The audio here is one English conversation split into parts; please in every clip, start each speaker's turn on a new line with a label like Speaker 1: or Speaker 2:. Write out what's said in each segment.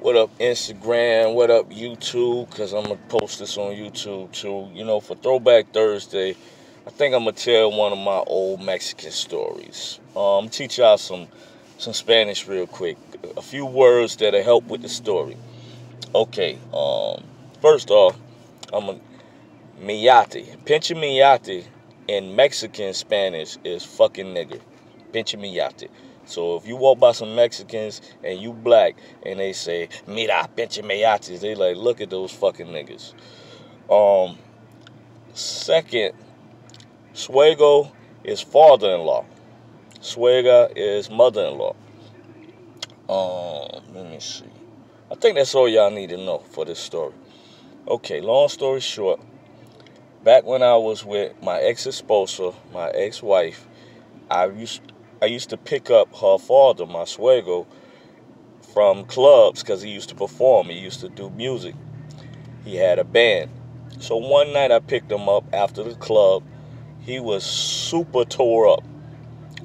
Speaker 1: What up, Instagram? What up, YouTube? Because I'm going to post this on YouTube too. You know, for Throwback Thursday, I think I'm going to tell one of my old Mexican stories. Um, teach y'all some, some Spanish real quick. A few words that'll help with the story. Okay, um, first off, I'm a Mayate. Pinche Mayate in Mexican Spanish is fucking nigger. Pinche Mayate. So if you walk by some Mexicans and you black and they say, Mira, pinche mayates, they like, look at those fucking niggas. Um, second, Suegro is father-in-law. Suega is mother-in-law. Um, let me see. I think that's all y'all need to know for this story. Okay, long story short, back when I was with my ex-esposa, my ex-wife, I used I used to pick up her father, my suegro, from clubs because he used to perform. He used to do music. He had a band. So one night I picked him up after the club. He was super tore up.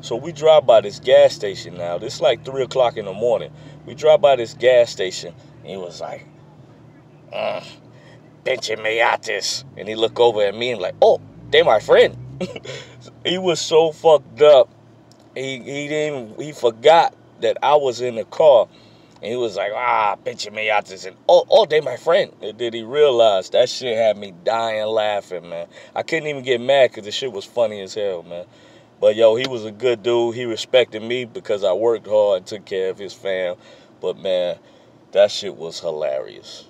Speaker 1: So we drive by this gas station now. This like 3 o'clock in the morning. We drive by this gas station. And he was like, mm, pinche mayates. And he looked over at me and like, oh, they my friend. he was so fucked up he he didn't he forgot that I was in the car and he was like, ah, pinche miatas. And oh, oh, they my friend. And he realized that shit had me dying laughing, man. I couldn't even get mad because the shit was funny as hell, man. But yo, he was a good dude. He respected me because I worked hard and took care of his fam. But man, that shit was hilarious.